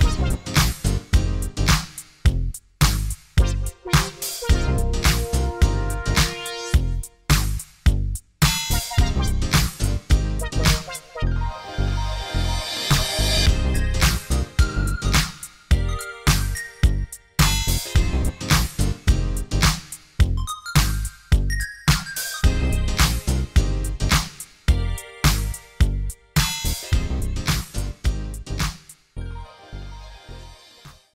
Bye.